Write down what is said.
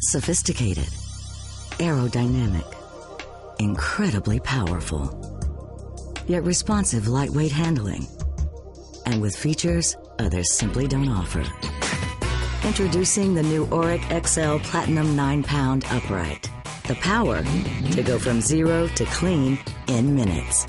Sophisticated, aerodynamic, incredibly powerful. Yet responsive lightweight handling. And with features others simply don't offer. Introducing the new Oreck XL Platinum 9 pound upright. The power to go from zero to clean in minutes.